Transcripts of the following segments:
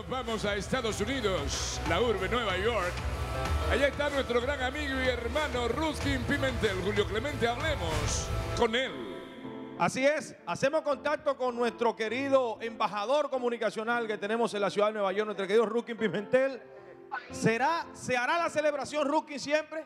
nos vamos a Estados Unidos, la urbe Nueva York. Allá está nuestro gran amigo y hermano Ruskin Pimentel. Julio Clemente, hablemos con él. Así es, hacemos contacto con nuestro querido embajador comunicacional que tenemos en la ciudad de Nueva York, nuestro querido Ruskin Pimentel. ¿Será, ¿Se hará la celebración Ruskin siempre?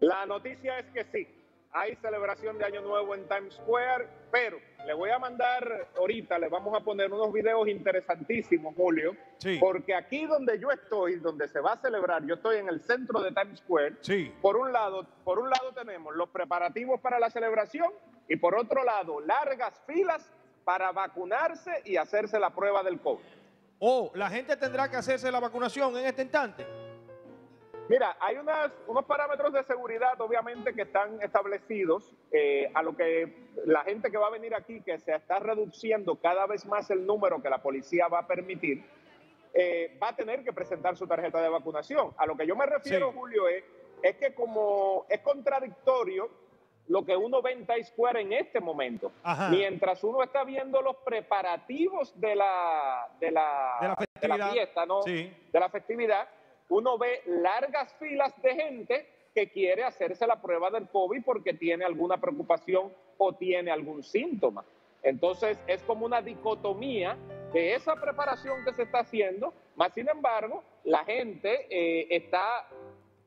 La noticia es que sí hay celebración de Año Nuevo en Times Square, pero le voy a mandar ahorita, le vamos a poner unos videos interesantísimos, Julio, Sí. porque aquí donde yo estoy, donde se va a celebrar, yo estoy en el centro de Times Square. Sí. Por un lado, por un lado tenemos los preparativos para la celebración y por otro lado, largas filas para vacunarse y hacerse la prueba del COVID. O la gente tendrá que hacerse la vacunación en este instante. Mira, hay unas, unos parámetros de seguridad, obviamente, que están establecidos eh, a lo que la gente que va a venir aquí, que se está reduciendo cada vez más el número que la policía va a permitir, eh, va a tener que presentar su tarjeta de vacunación. A lo que yo me refiero, Sí. Julio, es, es que como es contradictorio lo que uno ve en Times Square en este momento, Ajá. mientras uno está viendo los preparativos de la, de la, De la festividad. fiesta, ¿no? Sí. de la festividad, uno ve largas filas de gente que quiere hacerse la prueba del COVID porque tiene alguna preocupación o tiene algún síntoma. Entonces es como una dicotomía de esa preparación que se está haciendo, más sin embargo, la gente eh, está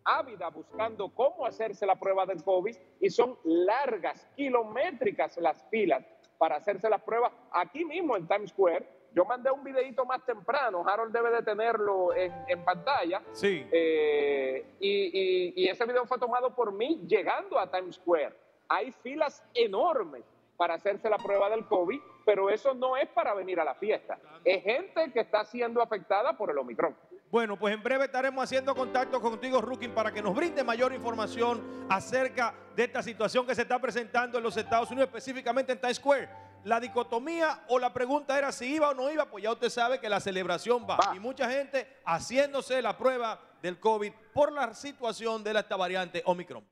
ávida buscando cómo hacerse la prueba del COVID y son largas, kilométricas las filas para hacerse las pruebas aquí mismo en Times Square. Yo mandé un videito más temprano, Harold debe de tenerlo en, en pantalla. Sí. Eh, y, y- y ese video fue tomado por mí llegando a Times Square. Hay filas enormes para hacerse la prueba del COVID, pero eso no es para venir a la fiesta. Es gente que está siendo afectada por el Omicron. Bueno, pues en breve estaremos haciendo contacto contigo, Rukin, para que nos brinde mayor información acerca de esta situación que se está presentando en los Estados Unidos, específicamente en Times Square. La dicotomía o la pregunta era si iba o no iba, pues ya usted sabe que la celebración va. Va. Y mucha gente haciéndose la prueba del COVID por la situación de esta variante Omicron.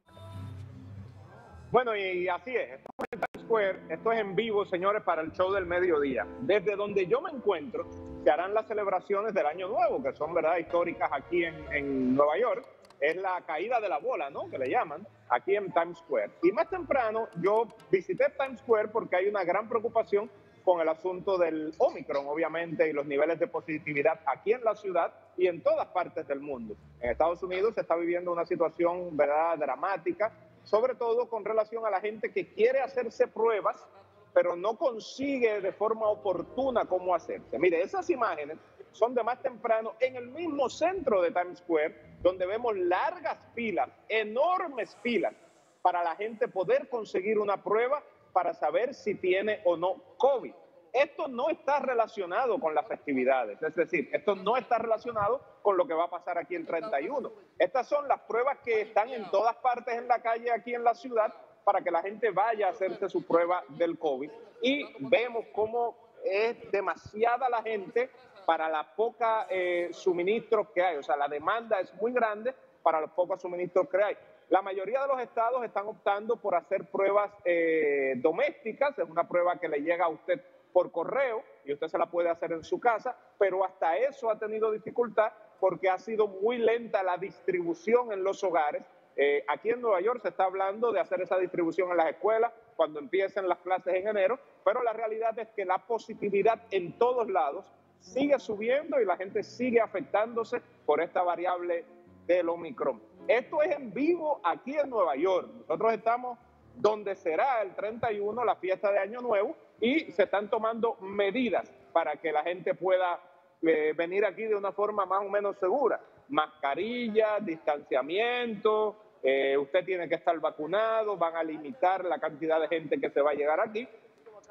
Bueno, y así es. Estamos en Times Square. Esto es en vivo, señores, para el show del mediodía. Desde donde yo me encuentro, se harán las celebraciones del Año Nuevo, que son, ¿verdad?, históricas aquí en, en Nueva York. Es la caída de la bola, ¿no?, que le llaman, aquí en Times Square. Y más temprano, yo visité Times Square porque hay una gran preocupación con el asunto del Omicron, obviamente, y los niveles de positividad aquí en la ciudad y en todas partes del mundo. En Estados Unidos se está viviendo una situación, ¿verdad?, dramática, sobre todo con relación a la gente que quiere hacerse pruebas, pero no consigue de forma oportuna cómo hacerse. Mire, esas imágenes son de más temprano en el mismo centro de Times Square, donde vemos largas filas, enormes filas, para la gente poder conseguir una prueba para saber si tiene o no COVID. Esto no está relacionado con las festividades, es decir, esto no está relacionado con lo que va a pasar aquí el 31. Estas son las pruebas que están en todas partes en la calle aquí en la ciudad para que la gente vaya a hacerse su prueba del COVID. Y vemos cómo es demasiada la gente para la poca eh, suministros que hay. O sea, la demanda es muy grande para los pocos suministros que hay. La mayoría de los estados están optando por hacer pruebas eh, domésticas, es una prueba que le llega a usted por correo y usted se la puede hacer en su casa, pero hasta eso ha tenido dificultad porque ha sido muy lenta la distribución en los hogares. Eh, aquí en Nueva York se está hablando de hacer esa distribución en las escuelas cuando empiecen las clases en enero, pero la realidad es que la positividad en todos lados sigue subiendo y la gente sigue afectándose por esta variable del Omicron. Esto es en vivo aquí en Nueva York. Nosotros estamos donde será el 31 la fiesta de Año Nuevo y se están tomando medidas para que la gente pueda eh, venir aquí de una forma más o menos segura. Mascarilla, distanciamiento, eh, usted tiene que estar vacunado, van a limitar la cantidad de gente que se va a llegar aquí.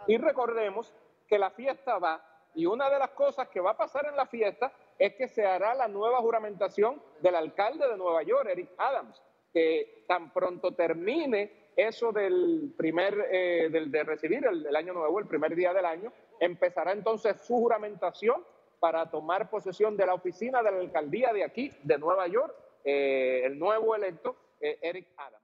Y recordemos que la fiesta va, y una de las cosas que va a pasar en la fiesta es que se hará la nueva juramentación del alcalde de Nueva York, Eric Adams, que tan pronto termine eso del primer, eh, del, de recibir el, año nuevo, el primer día del año, empezará entonces su juramentación para tomar posesión de la oficina de la alcaldía de aquí, de Nueva York, eh, el nuevo electo, Eric Adams.